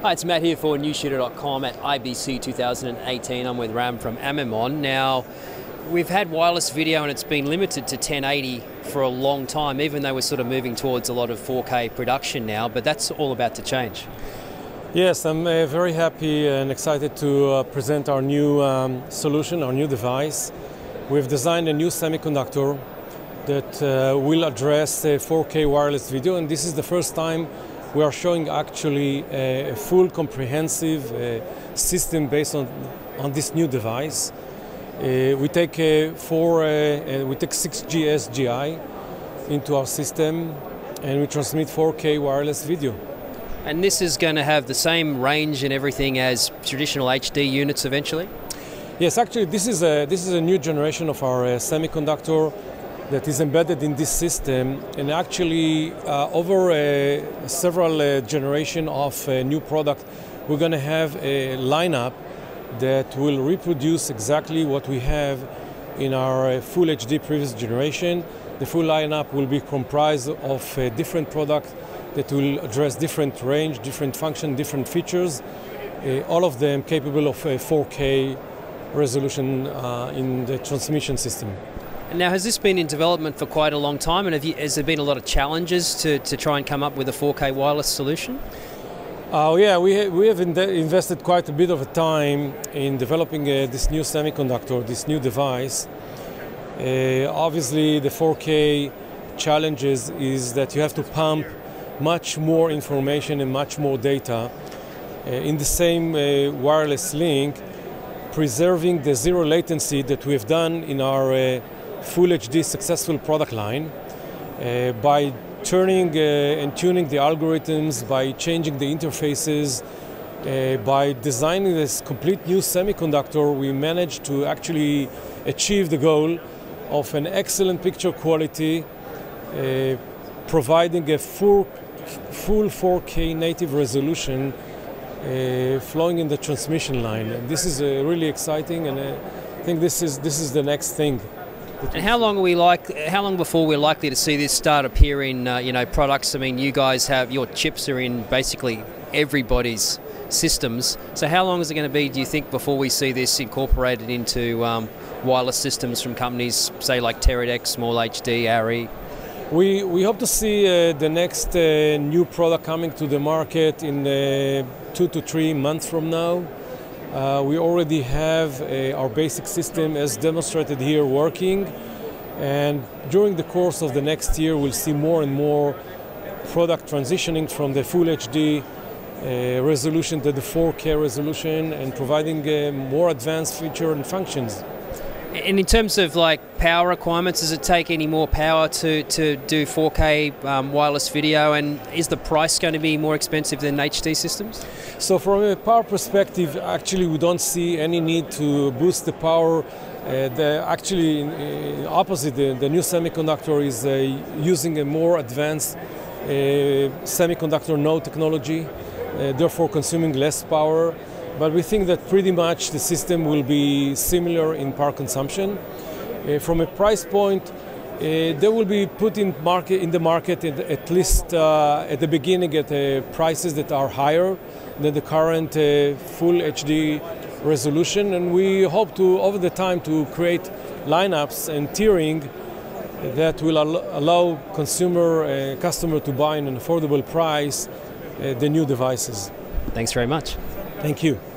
Hi, it's Matt here for newsshooter.com at IBC 2018. I'm with Ram from Amimon. Now, we've had wireless video and it's been limited to 1080 for a long time, even though we're sort of moving towards a lot of 4K production now, but that's all about to change. Yes, I'm uh, very happy and excited to uh, present our new um, solution, our new device. We've designed a new semiconductor that uh, will address 4K wireless video, and this is the first time we are showing actually a, full comprehensive uh, system based on, on this new device. Uh, we take uh, four, we take 6G SDI into our system, and we transmit 4K wireless video. And this is going to have the same range and everything as traditional HD units eventually? Yes, actually, this is a, this is a new generation of our uh, semiconductor that is embedded in this system. And actually, uh, over uh, several uh, generation of uh, new product, we're going to have a lineup that will reproduce exactly what we have in our uh, full HD previous generation. The full lineup will be comprised of different products that will address different range, different function, different features, all of them capable of 4K resolution in the transmission system. Now, has this been in development for quite a long time, and you, has there been a lot of challenges to, to try and come up with a 4K wireless solution? Oh uh, yeah, we, we have in invested quite a bit of time in developing uh, this new semiconductor, this new device. Uh, obviously, the 4K challenges is that you have to pump much more information and much more data uh, in the same uh, wireless link, preserving the zero latency that we have done in our uh, full HD successful product line uh, by turning uh, and tuning the algorithms, by changing the interfaces, uh, by designing this complete new semiconductor, we managed to actually achieve the goal of an excellent picture quality, providing a full full 4K native resolution uh, flowing in the transmission line. And this is uh, really exciting, and uh, I think this is this is the next thing. And how long are we like? How long before we're likely to see this start appearing? Uh, you know, products. I mean, you guys have your chips are in basically everybody's systems. So how long is it going to be? Do you think before we see this incorporated into um, wireless systems from companies, say like Teradek, Small HD, ARRI? We, we hope to see uh, the next uh, new product coming to the market in uh, two to three months from now. Uh, we already have uh, our basic system as demonstrated here working and during the course of the next year we'll see more and more product transitioning from the full HD uh, resolution to the 4K resolution and providing more advanced feature and functions. And in terms of like power requirements, does it take any more power to, to do 4K um, wireless video? And is the price going to be more expensive than HD systems? So, from a power perspective, actually, we don't see any need to boost the power. Uh, the, actually, uh, opposite, the, the, new semiconductor is uh, using a more advanced uh, semiconductor node technology, uh, therefore consuming less power but we think that pretty much the system will be similar in power consumption. Uh, from a price point, uh, they will be put in market in the market at, at least uh, at the beginning at uh, prices that are higher than the current uh, full HD resolution, and we hope to over the time to create lineups and tiering that will al allow consumer uh, customer to buy in an affordable price the new devices. Thanks very much. Thank you.